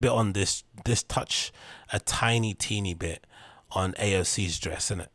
bit on this this touch a tiny teeny bit on AOC's dress in it.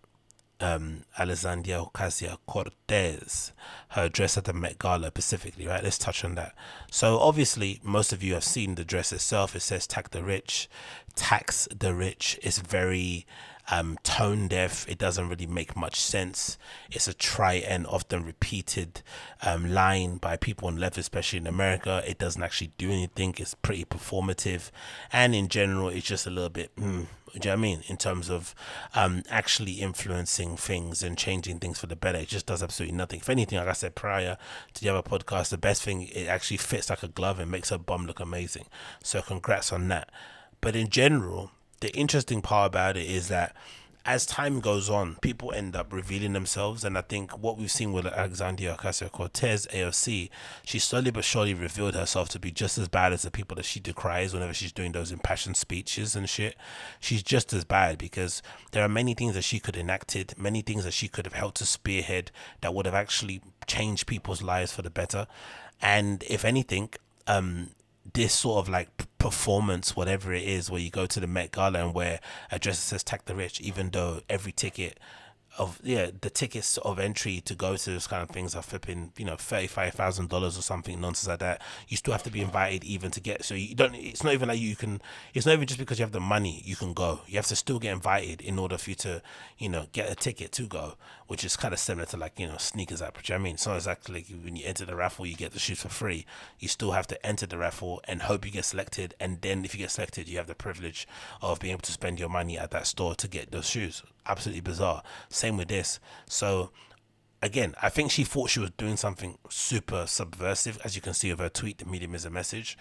Um, Alexandria Ocasio Cortez, her dress at the Met Gala specifically, right? Let's touch on that. So, obviously, most of you have seen the dress itself. It says tax the rich, tax the rich. It's very um, tone deaf. It doesn't really make much sense. It's a try and often repeated um, line by people on left, especially in America. It doesn't actually do anything. It's pretty performative, and in general, it's just a little bit. Mm, do you know what I mean? In terms of um, actually influencing things and changing things for the better, it just does absolutely nothing. If anything, like I said prior to the other podcast, the best thing it actually fits like a glove and makes her bum look amazing. So congrats on that. But in general, the interesting part about it is that as time goes on, people end up revealing themselves. And I think what we've seen with Alexandria Ocasio Cortez, AOC, she slowly but surely revealed herself to be just as bad as the people that she decries whenever she's doing those impassioned speeches and shit. She's just as bad because there are many things that she could have enacted, many things that she could have helped to spearhead that would have actually changed people's lives for the better. And if anything, um, this sort of like performance, whatever it is, where you go to the Met Gala and wear a dress says "Tax the Rich," even though every ticket of yeah the tickets of entry to go to those kind of things are flipping you know thirty five thousand dollars or something nonsense like that. You still have to be invited even to get. So you don't. It's not even like you can. It's not even just because you have the money you can go. You have to still get invited in order for you to you know get a ticket to go, which is kind of similar to like you know sneakers app. Which I mean, it's not exactly like when you enter the raffle you get the shoes for free. You still have to enter the raffle and hope you get selected, and then if you get selected, you have the privilege of being able to spend your money at that store to get those shoes. Absolutely bizarre. Same with this. So again, I think she thought she was doing something super subversive, as you can see with her tweet. The medium is a message,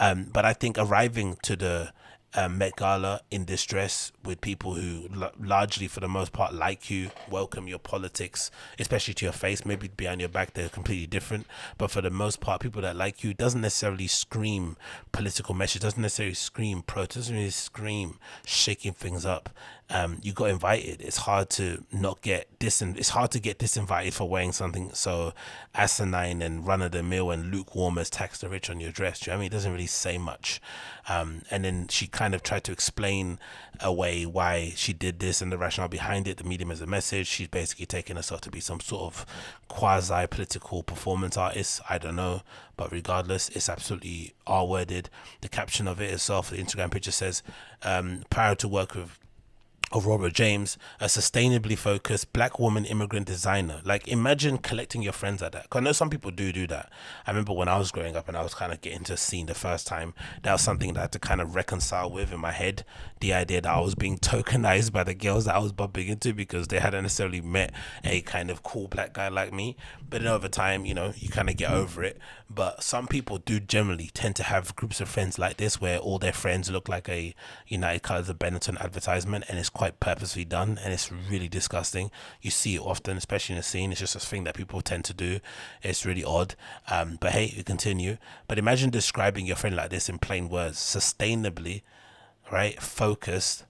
um, but I think arriving to the um, Met Gala in this dress with people who largely, for the most part, like you, welcome your politics, especially to your face. Maybe behind your back, they're completely different. But for the most part, people that like you doesn't necessarily scream political message, doesn't necessarily scream protest, doesn't really scream shaking things up. Um, you got invited. It's hard to not get dis. It's hard to get disinvited for wearing something so asinine and run of the mill and lukewarm as tax the rich on your dress. Do you know I mean? It doesn't really say much. Um, and then she kind of tried to explain away why she did this and the rationale behind it. The medium as a message. She's basically taking herself to be some sort of quasi political performance artist. I don't know, but regardless, it's absolutely R worded. The caption of it itself, the Instagram picture says, um, "Proud to work with." Aurora James, a sustainably focused black woman immigrant designer. Like, imagine collecting your friends like that. Cause I know some people do do that. I remember when I was growing up and I was kind of getting to a scene the first time, that was something that I had to kind of reconcile with in my head. The idea that I was being tokenized by the girls that I was bumping into because they hadn't necessarily met a kind of cool black guy like me. But then over time, you know, you kind of get over it. But some people do generally tend to have groups of friends like this where all their friends look like a United Colors of Benetton advertisement and it's quite purposely done and it's really disgusting. You see it often, especially in a scene. It's just a thing that people tend to do. It's really odd. Um, but hey, we continue. But imagine describing your friend like this in plain words sustainably, right? Focused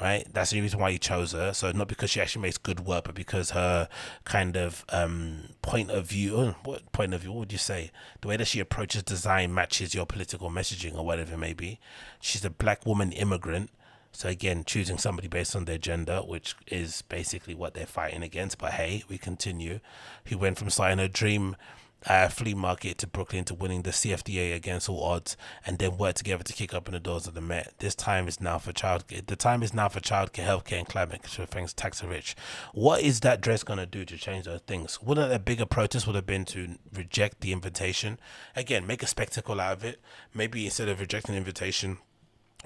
right? That's the reason why you chose her. So not because she actually makes good work, but because her kind of um, point of view. Oh, what point of view? What would you say? The way that she approaches design matches your political messaging or whatever it may be. She's a black woman immigrant. So again, choosing somebody based on their gender, which is basically what they're fighting against. But hey, we continue. He went from starting a dream uh, flea market to Brooklyn to winning the CFDA against all odds, and then worked together to kick open the doors of the Met. This time is now for child. The time is now for childcare, healthcare, and climate change. Thanks, tax rich. What is that dress gonna do to change those things? Wouldn't a bigger protest would have been to reject the invitation? Again, make a spectacle out of it. Maybe instead of rejecting the invitation,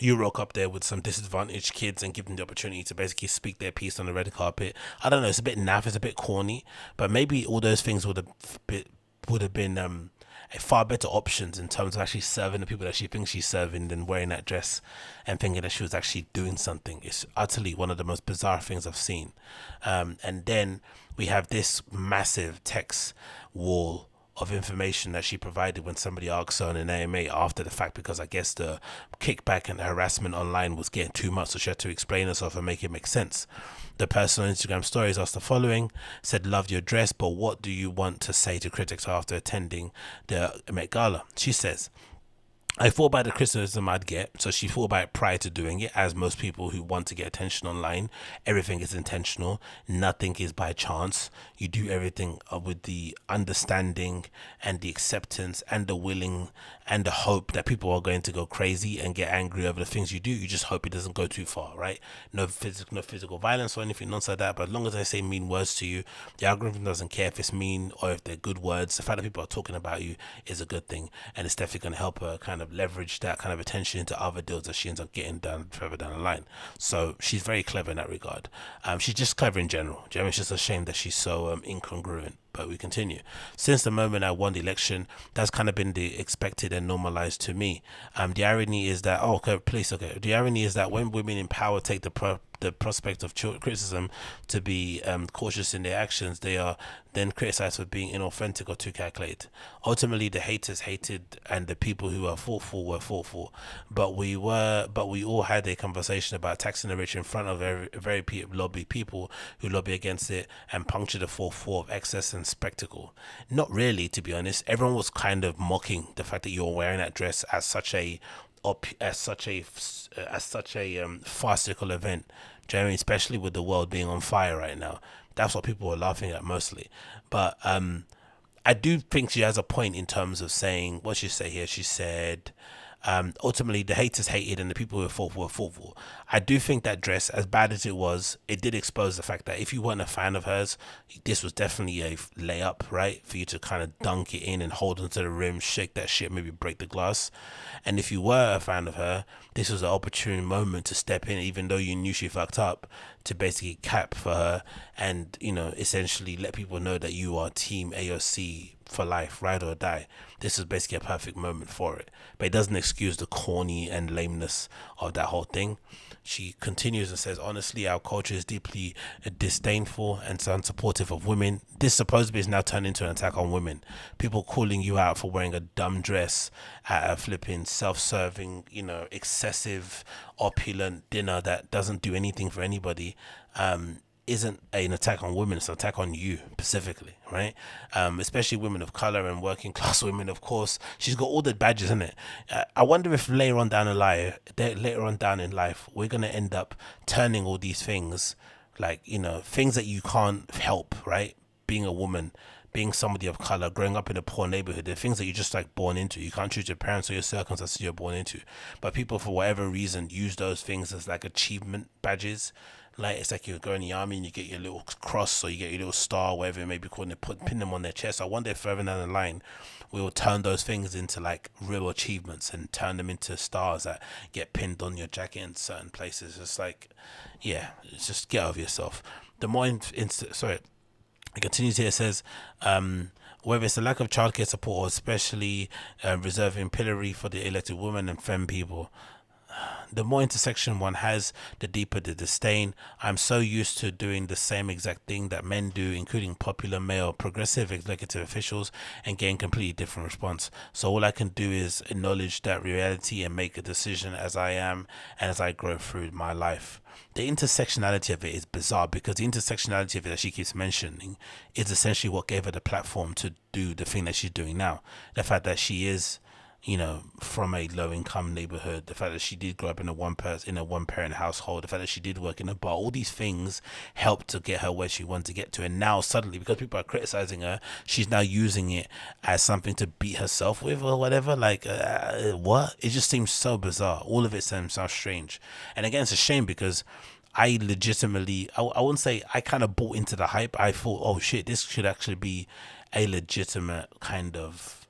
you rock up there with some disadvantaged kids and give them the opportunity to basically speak their piece on the red carpet. I don't know, it's a bit naff, it's a bit corny, but maybe all those things would have been would have been um, a far better options in terms of actually serving the people that she thinks she's serving than wearing that dress and thinking that she was actually doing something. It's utterly one of the most bizarre things I've seen. Um, and then we have this massive text wall of information that she provided when somebody asked her on an AMA after the fact because I guess the kickback and the harassment online was getting too much, so she had to explain herself and make it make sense. The person on Instagram stories asked the following said, Love your dress, but what do you want to say to critics after attending the Met Gala? She says, I thought about the criticism I'd get, so she thought about it prior to doing it, as most people who want to get attention online. Everything is intentional, nothing is by chance. You do everything uh, with the understanding and the acceptance and the willing and the hope that people are going to go crazy and get angry over the things you do. You just hope it doesn't go too far, right? No physical, no physical violence or anything, nonsense like that. But as long as I say mean words to you, the algorithm doesn't care if it's mean or if they're good words. The fact that people are talking about you is a good thing, and it's definitely going to help her kind of of leverage that kind of attention into other deals that she ends up getting down further down the line. So she's very clever in that regard. Um, she's just clever in general. Do you know, it's just a shame that she's so um, incongruent. But we continue. Since the moment I won the election, that's kind of been the expected and normalized to me. Um, the irony is that oh, okay, please, okay. The irony is that when women in power take the pro- the prospect of criticism to be um, cautious in their actions, they are then criticized for being inauthentic or too calculated. Ultimately, the haters hated, and the people who are thoughtful were thoughtful. But we were, but we all had a conversation about taxing the rich in front of very, very lobby people who lobby against it and puncture the fourth wall of excess and spectacle. Not really, to be honest. Everyone was kind of mocking the fact that you're wearing that dress as such a as such a as such a um, farcical event. Jeremy, especially with the world being on fire right now, that's what people were laughing at mostly. But um, I do think she has a point in terms of saying what she say here. She said um, ultimately the haters hated and the people who were thoughtful were thoughtful. I do think that dress, as bad as it was, it did expose the fact that if you weren't a fan of hers, this was definitely a layup, right? For you to kind of dunk it in and hold onto the rim, shake that shit, maybe break the glass. And if you were a fan of her, this was an opportune moment to step in, even though you knew she fucked up, to basically cap for her and, you know, essentially let people know that you are team AOC for life, ride or die. This is basically a perfect moment for it. But it doesn't excuse the corny and lameness of that whole thing. She continues and says, honestly, our culture is deeply disdainful and unsupportive of women. This supposedly is now turned into an attack on women. People calling you out for wearing a dumb dress at a flipping self-serving, you know, excessive, opulent dinner that doesn't do anything for anybody. Um, isn't an attack on women, it's an attack on you specifically, right? Um, especially women of color and working class women, of course. She's got all the badges in it. Uh, I wonder if later on down the line, later on down in life, we're gonna end up turning all these things, like you know, things that you can't help, right? Being a woman, being somebody of color, growing up in a poor neighborhood, they're things that you're just like born into. You can't choose your parents or your circumstances you're born into. But people, for whatever reason, use those things as like achievement badges like it's like you go in the army and you get your little cross or you get your little star, whatever it may be called, and put pin them on their chest. I wonder if further down the line we will turn those things into like real achievements and turn them into stars that get pinned on your jacket in certain places. It's like, yeah, it's just get over yourself. The more in, in sorry, it continues here. It says, um, whether it's a lack of childcare support or especially uh, reserving pillory for the elected women and femme people the more intersection one has, the deeper the disdain. I'm so used to doing the same exact thing that men do, including popular male progressive executive officials, and getting completely different response. So all I can do is acknowledge that reality and make a decision as I am and as I grow through my life. The intersectionality of it is bizarre because the intersectionality of it that she keeps mentioning is essentially what gave her the platform to do the thing that she's doing now. The fact that she is you know, from a low income neighborhood, the fact that she did grow up in a one person in a one parent household, the fact that she did work in a bar, all these things helped to get her where she wanted to get to. And now suddenly, because people are criticizing her, she's now using it as something to beat herself with or whatever. Like, uh, what? It just seems so bizarre. All of it seems so strange. And again, it's a shame because I legitimately, I, I wouldn't say I kind of bought into the hype. I thought, oh shit, this should actually be a legitimate kind of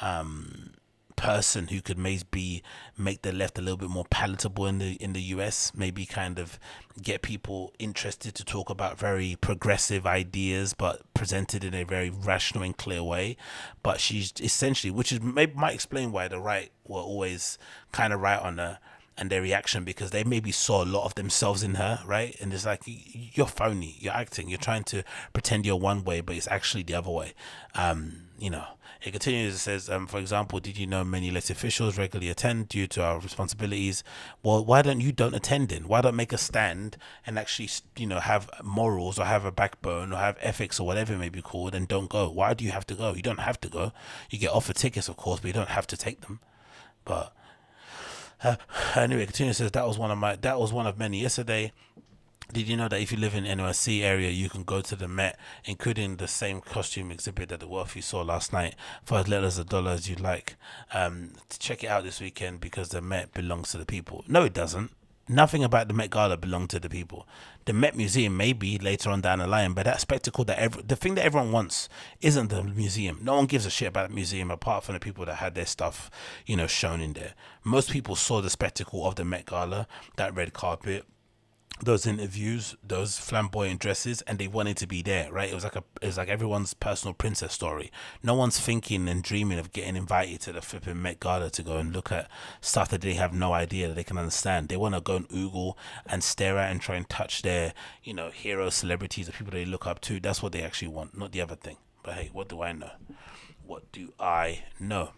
um person who could maybe make the left a little bit more palatable in the in the US maybe kind of get people interested to talk about very progressive ideas but presented in a very rational and clear way. But she's essentially which is maybe might explain why the right were always kind of right on her and their reaction because they maybe saw a lot of themselves in her, right? And it's like you're phony, you're acting, you're trying to pretend you're one way, but it's actually the other way. Um, you know, it continues. It says, um, for example, did you know many less officials regularly attend due to our responsibilities? Well, why don't you don't attend then? Why don't make a stand and actually, you know, have morals or have a backbone or have ethics or whatever it may be called and don't go? Why do you have to go? You don't have to go. You get offered tickets, of course, but you don't have to take them But uh, anyway, continue says that was one of my that was one of many yesterday. Did you know that if you live in NYC area, you can go to the Met, including the same costume exhibit that the wealthy saw last night, for as little as a dollar as you'd like? Um, to check it out this weekend because the Met belongs to the people. No, it doesn't. Nothing about the Met Gala belonged to the people. The Met Museum maybe later on down the line, but that spectacle that every, the thing that everyone wants isn't the museum. No one gives a shit about the museum apart from the people that had their stuff, you know, shown in there. Most people saw the spectacle of the Met Gala, that red carpet, those interviews, those flamboyant dresses, and they wanted to be there, right? It was like a, it was like everyone's personal princess story. No one's thinking and dreaming of getting invited to the flipping Met Gala to go and look at stuff that they have no idea that they can understand. They want to go and oogle and stare at and try and touch their, you know, hero celebrities or people they look up to. That's what they actually want, not the other thing. But hey, what do I know? What do I know?